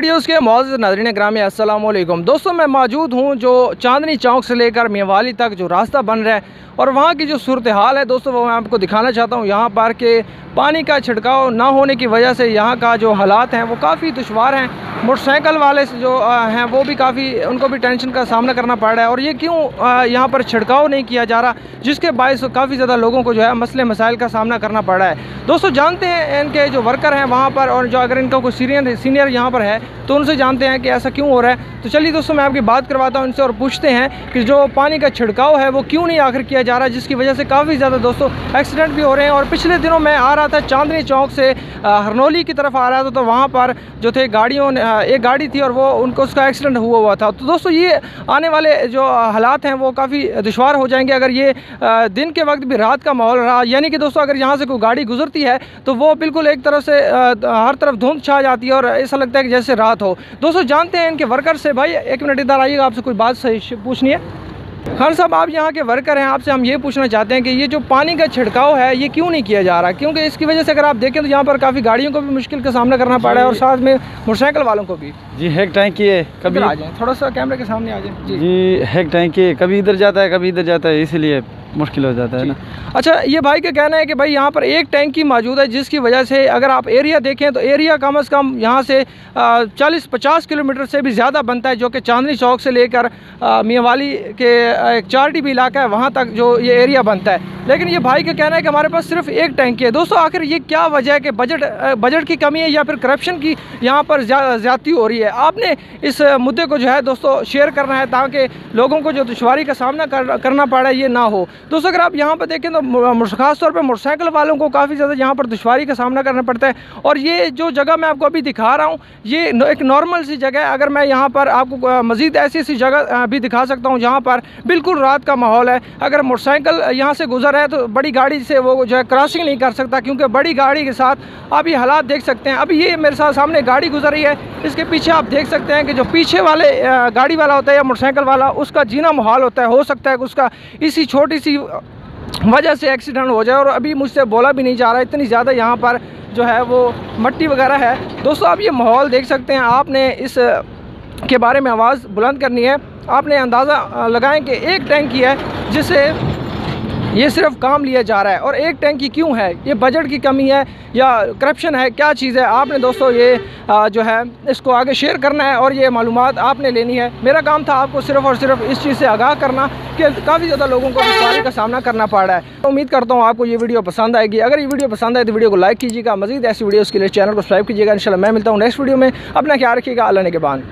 Videos के मौज नाजरीन ग्रामी असलम दोस्तों, मैं मौजूद हूँ जो चांदनी चौक से लेकर मेवाली तक जो रास्ता बन रहा है और वहाँ की जो सूरत हाल है, दोस्तों, वो मैं आपको दिखाना चाहता हूँ। यहाँ पर के पानी का छिड़काव ना होने की वजह से यहाँ का जो हालात हैं, वो काफ़ी दुशवार हैं। मोटरसाइकिल वाले जो हैं, वो भी काफ़ी, उनको भी टेंशन का सामना करना पड़ रहा है। और ये क्यों यहाँ पर छिड़काव नहीं किया जा रहा, जिसके बायस काफ़ी ज़्यादा लोगों को जो है मसले मसाइल का सामना करना पड़ रहा है। दोस्तों, जानते हैं इनके जो वर्कर हैं वहाँ पर और जो अगर इनका कोई सीनियर सीनियर यहाँ पर है तो उनसे जानते हैं कि ऐसा क्यों हो रहा है। तो चलिए दोस्तों, मैं आपकी बात करवाता हूँ उनसे और पूछते हैं कि जो पानी का छिड़काव है, वो क्यों नहीं आखिर किया जा रहा है, जिसकी वजह से काफ़ी ज़्यादा दोस्तों एक्सीडेंट भी हो रहे हैं। और पिछले दिनों में आ रहा था चांदनी चौक से हरनौली की तरफ़ आ रहा था तो वहाँ पर जो थे गाड़ियों ने एक गाड़ी थी और वो, उनको उसका एक्सीडेंट हुआ हुआ था। तो दोस्तों, ये आने वाले जो हालात हैं, वो काफ़ी दुशवार हो जाएँगे। अगर ये दिन के वक्त भी रात का माहौल रहा, यानी कि दोस्तों, अगर यहाँ से कोई गाड़ी गुजरती है तो वो बिल्कुल एक तरफ़ से हर तरफ़ धुंध छा जाती है और ऐसा लगता है कि जैसे रात हो। दोस्तों जानते हैं इनके वर्कर से भाई एक मिनट इधर आइएगा आपसे कोई बात सही पूछनी है। खान साहब आप यहाँ के वर्कर हैं आपसे हम ये पूछना चाहते हैं कि ये जो पानी का छिड़काव है ये क्यों नहीं किया जा रहा? क्योंकि इसकी वजह से अगर आप देखें तो यहाँ पर काफ़ी गाड़ियों को भी मुश्किल का सामना करना पड़ रहा है और साथ में मोटरसाइकिल वालों को भी। जी हैक टैंक है कभी आ जाए थोड़ा सा कैमरे के सामने आ जाए। जी। हैक टैंक कभी इधर जाता है कभी इधर जाता है इसीलिए मुश्किल हो जाता है ना? अच्छा ये भाई का कहना है कि भाई यहाँ पर एक टैंकी मौजूद है जिसकी वजह से अगर आप एरिया देखें तो एरिया कम अज़ कम यहाँ से चालीस पचास किलोमीटर से भी ज़्यादा बनता है जो कि चांदनी चौक से लेकर मियावाली के एक चार डी इलाका है वहाँ तक जो ये एरिया बनता है। लेकिन ये भाई का कहना है कि हमारे पास सिर्फ़ एक टैंकी है दोस्तों आखिर ये क्या वजह है कि बजट बजट की कमी है या फिर करप्शन की यहाँ पर ज़्यादती हो रही है? आपने इस मुद्दे को जो है दोस्तों शेयर करना है ताकि लोगों को जो दुशारी का सामना कर, करना पड़ा ये ना हो। दोस्तों, अगर आप यहाँ पर देखें तो ख़ास तौर पर मोटरसाइकिल वालों को काफ़ी ज़्यादा यहाँ पर दुशारी का सामना करना पड़ता है। और ये जो जगह मैं आपको अभी दिखा रहा हूँ, ये एक नॉर्मल सी जगह है। अगर मैं यहाँ पर आपको मज़ीद ऐसी ऐसी जगह भी दिखा सकता हूँ जहाँ पर बिल्कुल रात का माहौल है। अगर मोटरसाइकिल यहाँ से गुजर है तो बड़ी गाड़ी से वो जो है क्रॉसिंग नहीं कर सकता, क्योंकि बड़ी गाड़ी के साथ आप ये हालात देख सकते हैं। अभी ये मेरे साथ सामने गाड़ी गुजर रही है। इसके पीछे आप देख सकते हैं कि जो पीछे वाले गाड़ी वाला होता है या मोटरसाइकिल वाला, उसका जीना माहौल होता है, हो सकता है उसका इसी छोटी सी वजह से एक्सीडेंट हो जाए और अभी मुझसे बोला भी नहीं जा रहा, इतनी ज़्यादा यहाँ पर जो है वो मट्टी वगैरह है। दोस्तों, आप ये माहौल देख सकते हैं, आपने इस के बारे में आवाज़ बुलंद करनी है। आपने अंदाज़ा लगाएँ कि एक टैंक टैंकी है जिससे ये सिर्फ़ काम लिया जा रहा है। और एक टैंकी क्यों है? ये बजट की कमी है या करप्शन है? क्या चीज़ है? आपने दोस्तों ये जो है, इसको आगे शेयर करना है और ये मालूम आपने लेनी है। मेरा काम था आपको सिर्फ़ और सिर्फ़ इस चीज़ से आगाह करना कि काफ़ी ज़्यादा लोगों को दुशारी का सामना करना पड़ रहा है। तो उम्मीद करता हूँ आपको ये वीडियो पसंद आएगी। अगर ये वीडियो पसंद आए तो वीडियो को लाइक कीजिएगा। मजीद ऐसी वीडियोज़ के लिए चैनल को सब्सक्राइब कीजिएगा। इंशाल्लाह मैं मिलता हूँ नेक्स्ट वीडियो में। अपना ख्याल रखिएगा। अल्लाह के बाद